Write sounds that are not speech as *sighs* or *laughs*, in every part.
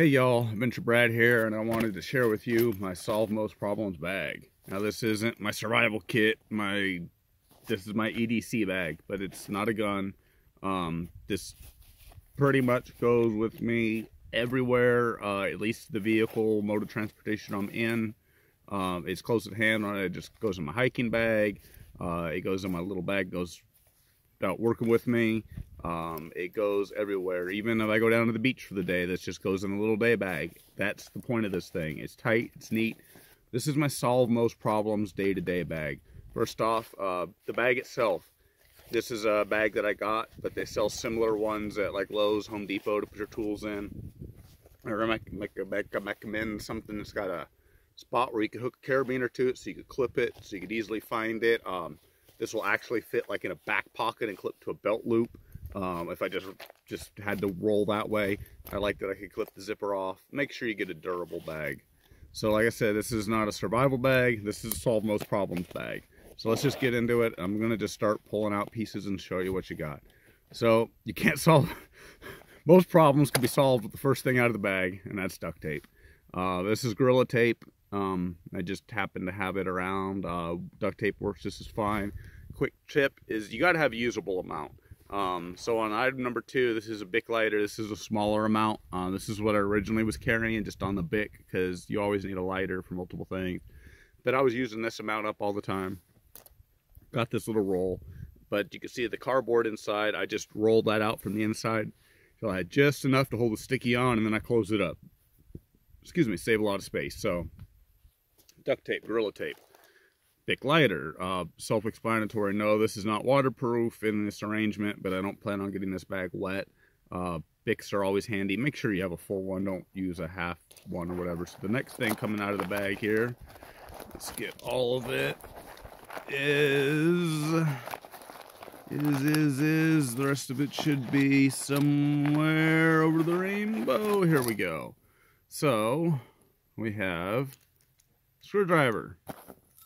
Hey y'all, Adventure Brad here, and I wanted to share with you my Solve Most Problems bag. Now this isn't my survival kit, my this is my EDC bag, but it's not a gun. Um, this pretty much goes with me everywhere, uh, at least the vehicle, mode of transportation I'm in. Um, it's close at hand, it just goes in my hiking bag. Uh, it goes in my little bag, goes out working with me. Um, it goes everywhere. Even if I go down to the beach for the day, this just goes in a little day bag. That's the point of this thing. It's tight, it's neat. This is my solve most problems day-to-day -day bag. First off, uh, the bag itself. This is a bag that I got, but they sell similar ones at like Lowe's, Home Depot to put your tools in. I recommend something that's got a spot where you can hook a carabiner to it so you could clip it, so you could easily find it. Um, this will actually fit like in a back pocket and clip to a belt loop. Um, if I just just had to roll that way, I like that I could clip the zipper off. Make sure you get a durable bag. So like I said, this is not a survival bag. This is a solve most problems bag. So let's just get into it. I'm going to just start pulling out pieces and show you what you got. So you can't *laughs* solve, most problems can be solved with the first thing out of the bag, and that's duct tape. Uh, this is Gorilla Tape. Um, I just happen to have it around. Uh, duct tape works just as fine. Quick tip is you got to have a usable amount. Um, so on item number two, this is a Bic lighter. This is a smaller amount. Uh, this is what I originally was carrying just on the Bic because you always need a lighter for multiple things. But I was using this amount up all the time. Got this little roll, but you can see the cardboard inside. I just rolled that out from the inside. So I had just enough to hold the sticky on and then I closed it up. Excuse me, save a lot of space. So duct tape, Gorilla Tape. Bic lighter, uh, self-explanatory. No, this is not waterproof in this arrangement, but I don't plan on getting this bag wet. Uh, Bics are always handy. Make sure you have a full one. Don't use a half one or whatever. So the next thing coming out of the bag here, let's get all of it, is, is, is, is, the rest of it should be somewhere over the rainbow. Here we go. So, we have screwdriver.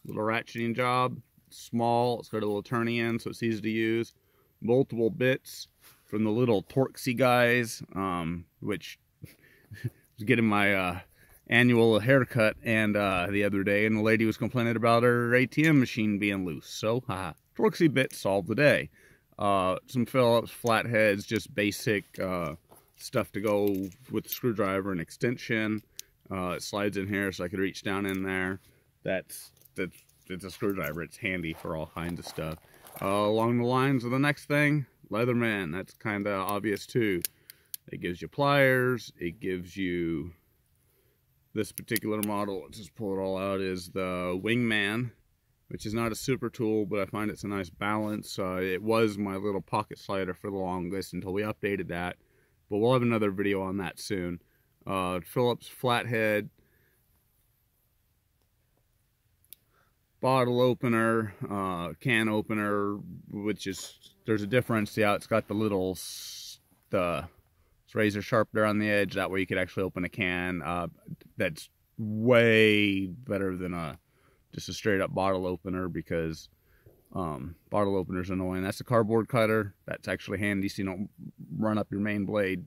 Little ratcheting job. Small. It's got a little turning in, so it's easy to use. Multiple bits from the little Torxie guys, um, which *laughs* was getting my uh, annual haircut and uh, the other day, and the lady was complaining about her ATM machine being loose. So, haha, Torxie bit solved the day. Uh, some Phillips flatheads, just basic uh, stuff to go with the screwdriver and extension. Uh, it slides in here so I could reach down in there. That's, that's it's a screwdriver. It's handy for all kinds of stuff. Uh, along the lines of the next thing, Leatherman. That's kind of obvious too. It gives you pliers. It gives you this particular model. Let's just pull it all out. Is the Wingman, which is not a super tool, but I find it's a nice balance. Uh, it was my little pocket slider for the longest until we updated that. But we'll have another video on that soon uh, Phillips flathead, bottle opener, uh, can opener, which is, there's a difference. Yeah, it's got the little, the razor sharp there on the edge. That way you could actually open a can. Uh, that's way better than a, just a straight up bottle opener because um, bottle opener's annoying. That's a cardboard cutter. That's actually handy so you don't run up your main blade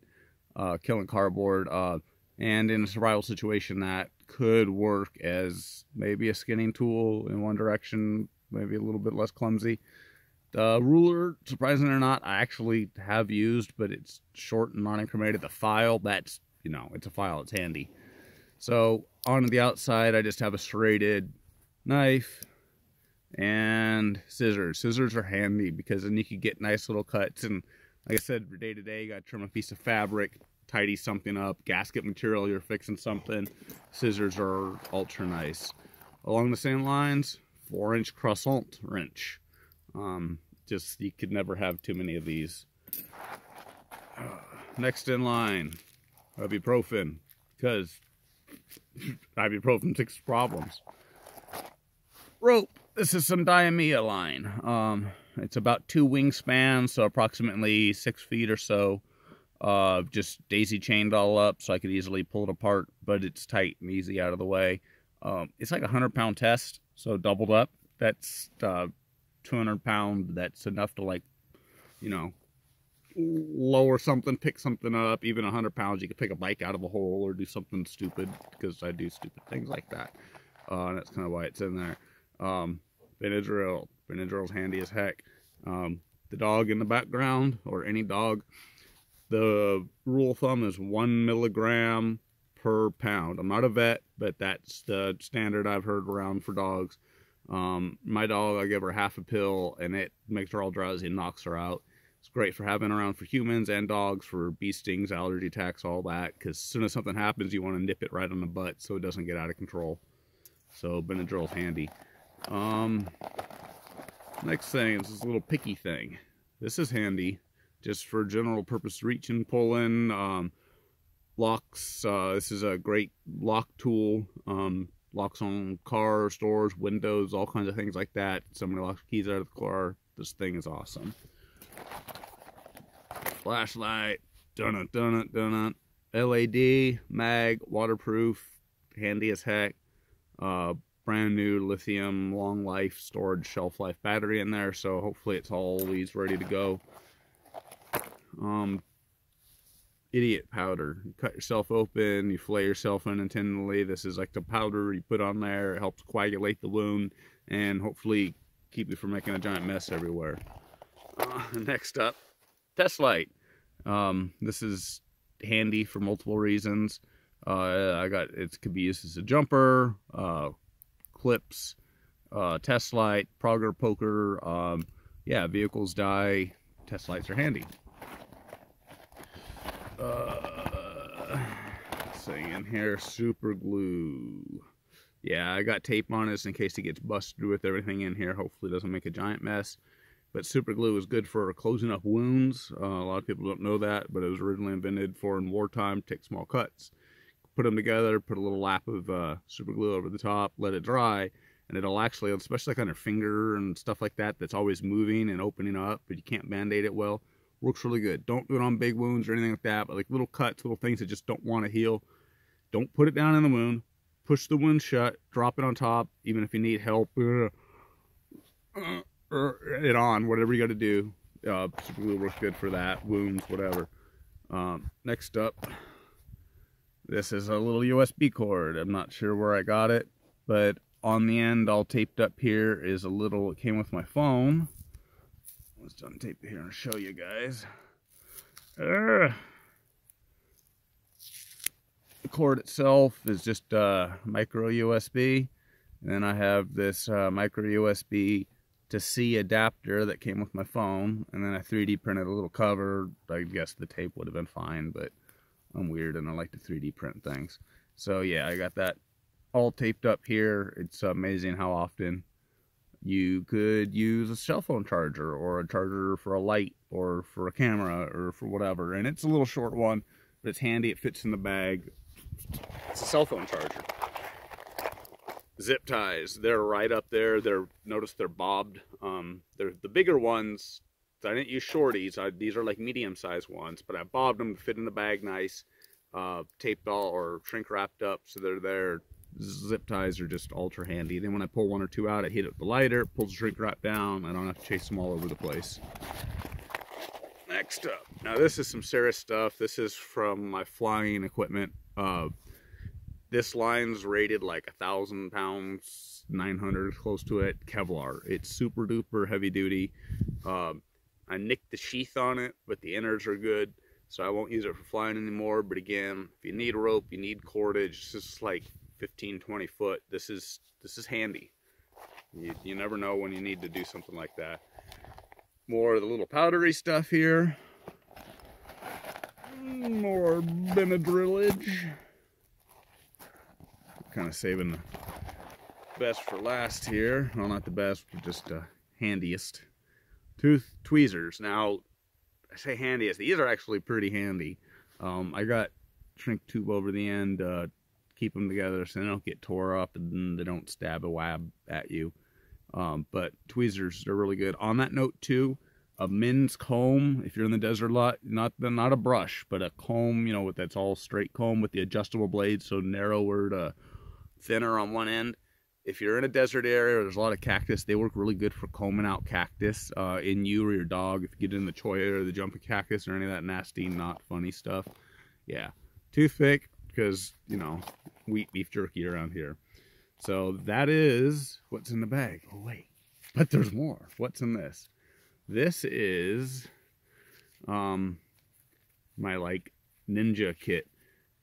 uh, killing cardboard. Uh, and in a survival situation, that could work as maybe a skinning tool in one direction, maybe a little bit less clumsy. The ruler, surprisingly or not, I actually have used, but it's short and non-incriminated. The file, that's, you know, it's a file, it's handy. So on the outside, I just have a serrated knife and scissors. Scissors are handy because then you can get nice little cuts. And like I said, day to day, you got to trim a piece of fabric, tidy something up, gasket material, you're fixing something, scissors are ultra nice. Along the same lines, four inch crescent wrench. Um, just, you could never have too many of these. *sighs* Next in line, ibuprofen, because *laughs* ibuprofen fixes problems. Rope. This is some Dyneema line. Um, it's about two wingspans, so approximately six feet or so uh, just daisy chained all up so I could easily pull it apart, but it's tight and easy out of the way. Um, it's like a 100 pound test, so doubled up. That's uh, 200 pound. That's enough to like, you know, lower something, pick something up, even 100 pounds, you could pick a bike out of a hole or do something stupid because I do stupid things like that. Uh, and that's kind of why it's in there. Um, Benadryl. Benadryl's handy as heck. Um, the dog in the background, or any dog, the rule of thumb is one milligram per pound. I'm not a vet, but that's the standard I've heard around for dogs. Um, my dog, I give her half a pill and it makes her all drowsy and knocks her out. It's great for having around for humans and dogs for bee stings, allergy attacks, all that. Because as soon as something happens, you want to nip it right on the butt so it doesn't get out of control. So Benadryl's handy. Um, next thing is this little picky thing. This is handy just for general purpose reaching, pulling, um, locks. Uh, this is a great lock tool. Um, locks on cars, doors, windows, all kinds of things like that. Somebody locks keys out of the car. This thing is awesome. Flashlight, dun dun dun it. LED, mag, waterproof, handy as heck. Uh, brand new lithium long life storage shelf life battery in there so hopefully it's always ready to go um idiot powder you cut yourself open you flay yourself unintentionally this is like the powder you put on there it helps coagulate the wound and hopefully keep you from making a giant mess everywhere uh, *laughs* next up test light um, this is handy for multiple reasons uh, I got it could be used as a jumper uh, clips, uh, test light, progress poker. Um, yeah, vehicles die. Test lights are handy. Uh, saying in here, super glue. Yeah, I got tape on this in case it gets busted with everything in here. Hopefully, doesn't make a giant mess. But super glue is good for closing up wounds. Uh, a lot of people don't know that, but it was originally invented for in wartime, take small cuts put them together, put a little lap of uh, super glue over the top, let it dry, and it'll actually, especially like on your finger and stuff like that, that's always moving and opening up, but you can't band-aid it well, works really good. Don't do it on big wounds or anything like that, but like little cuts, little things that just don't want to heal, don't put it down in the wound, push the wound shut, drop it on top, even if you need help, it on, whatever you got to do. Uh, super glue works good for that, wounds, whatever. Um, next up, this is a little USB cord. I'm not sure where I got it, but on the end, all taped up here, is a little, it came with my phone. Let's untape it here and show you guys. Uh, the cord itself is just uh, micro USB. And then I have this uh, micro USB to C adapter that came with my phone. And then I 3D printed a little cover. I guess the tape would have been fine, but I'm weird and I like to 3D print things. So yeah, I got that all taped up here. It's amazing how often you could use a cell phone charger or a charger for a light or for a camera or for whatever. And it's a little short one, but it's handy. It fits in the bag. It's a cell phone charger. Zip ties, they're right up there. They're notice they're bobbed. Um, they're the bigger ones I didn't use shorties. I, these are like medium-sized ones, but I bobbed them to fit in the bag nice, uh, taped all or shrink wrapped up so they're there. Zip ties are just ultra handy. Then when I pull one or two out, I hit it with the lighter, pulls the shrink wrap down. I don't have to chase them all over the place. Next up, now this is some serious stuff. This is from my flying equipment. Uh, this line's rated like a thousand pounds, 900, close to it, Kevlar. It's super duper heavy duty. Um, I nicked the sheath on it, but the innards are good, so I won't use it for flying anymore. But again, if you need rope, you need cordage, it's just like 15, 20 foot. This is this is handy. You, you never know when you need to do something like that. More of the little powdery stuff here. More Benadrylage. Kind of saving the best for last here. Well, not the best, but just the handiest tooth tweezers. Now, I say handiest. These are actually pretty handy. Um, I got shrink tube over the end, uh, keep them together so they don't get tore up and they don't stab a wab at you. Um, but tweezers are really good. On that note too, a men's comb, if you're in the desert a lot, not not a brush, but a comb, you know, with that's all straight comb with the adjustable blade, so narrower to thinner on one end if you're in a desert area there's a lot of cactus, they work really good for combing out cactus uh, in you or your dog. If you get in the cholla or the jumping cactus or any of that nasty, not funny stuff. Yeah, toothpick because, you know, wheat beef jerky around here. So that is what's in the bag. Oh, wait, but there's more. What's in this? This is um, my like ninja kit. *laughs*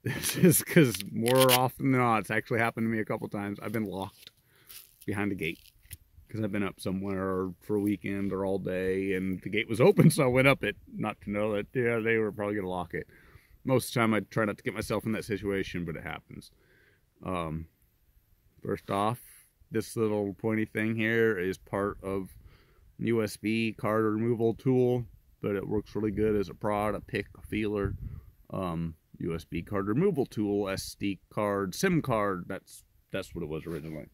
This is because more often than not, it's actually happened to me a couple times. I've been locked behind a gate because I've been up somewhere for a weekend or all day and the gate was open so I went up it not to know that yeah they were probably gonna lock it most of the time I try not to get myself in that situation but it happens um, first off this little pointy thing here is part of USB card removal tool but it works really good as a prod a pick a feeler um, USB card removal tool SD card SIM card that's that's what it was originally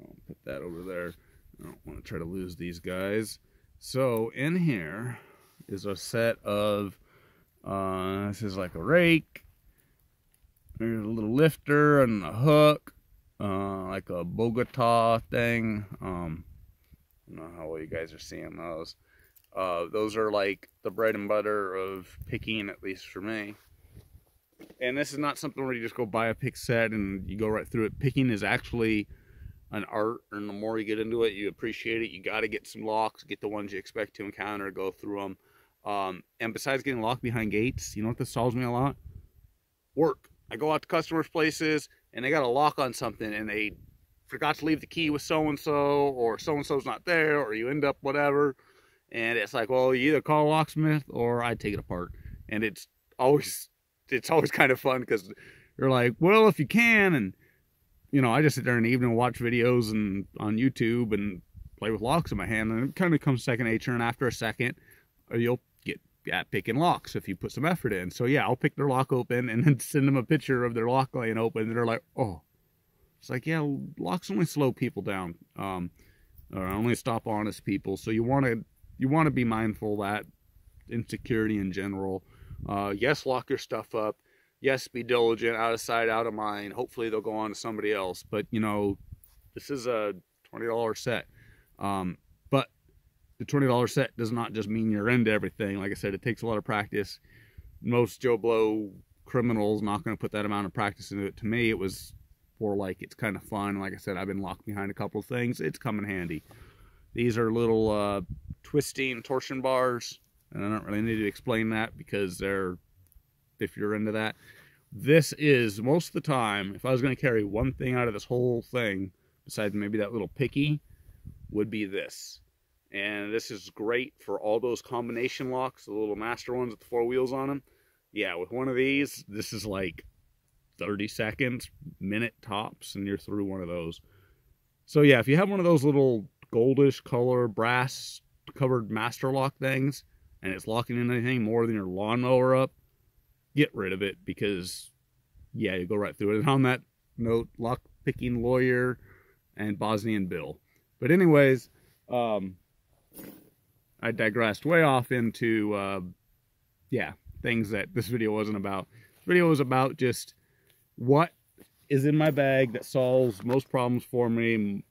I'll put that over there. I don't want to try to lose these guys. So in here is a set of, uh, this is like a rake. There's a little lifter and a hook, uh, like a Bogota thing. Um, I don't know how well you guys are seeing those. Uh, those are like the bread and butter of picking, at least for me. And this is not something where you just go buy a pick set and you go right through it. Picking is actually an art and the more you get into it you appreciate it you got to get some locks get the ones you expect to encounter go through them um, and besides getting locked behind gates you know what this solves me a lot? Work. I go out to customers places and they got a lock on something and they forgot to leave the key with so and so or so and so's not there or you end up whatever. And it's like well you either call a locksmith or i take it apart. And it's always it's always kind of fun because you're like well if you can and you know, I just sit there in the evening and watch videos and on YouTube and play with locks in my hand, and it kind of comes second nature. And after a second, uh, you'll at picking locks if you put some effort in. So yeah, I'll pick their lock open and then *laughs* send them a picture of their lock laying open, and they're like, oh, it's like yeah, locks only slow people down, um, or only stop honest people. So you want to you want to be mindful that insecurity in general. Uh, yes, lock your stuff up yes, be diligent, out of sight, out of mind. Hopefully they'll go on to somebody else. But you know, this is a twenty dollar set. Um, the twenty dollar set does not just mean you're into everything. Like I said, it takes a lot of practice. Most Joe Blow criminals not going to put that amount of practice into it. To me, it was more like it's kind of fun. Like I said, I've been locked behind a couple of things. It's coming handy. These are little uh, twisting torsion bars, and I don't really need to explain that because they're if you're into that. This is, most of the time, if I was going to carry one thing out of this whole thing, besides maybe that little picky, would be this. And this is great for all those combination locks, the little master ones with the four wheels on them. Yeah, with one of these, this is like 30 seconds, minute tops, and you're through one of those. So yeah, if you have one of those little goldish color brass covered master lock things, and it's locking in anything more than your lawnmower up, get rid of it because, yeah, you go right through it. And on that note, lock picking lawyer and Bosnian Bill. But anyways, um, I digressed way off into, uh, yeah, things that this video wasn't about. This video was about just what is in my bag that solves most problems for me.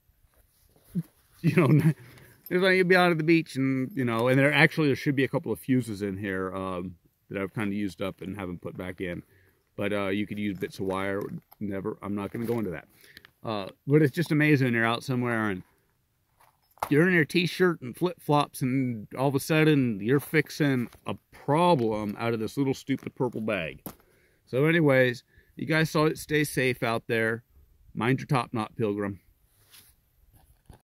You know, it's like you'd be out at the beach and, you know, and there actually there should be a couple of fuses in here. Um, that I've kind of used up and haven't put back in. But uh, you could use bits of wire. Never. I'm not going to go into that. Uh, but it's just amazing. You're out somewhere and you're in your t-shirt and flip-flops and all of a sudden you're fixing a problem out of this little stupid purple bag. So anyways, you guys saw it. Stay safe out there. Mind your top knot, Pilgrim.